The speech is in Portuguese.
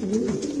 Thank hum. you.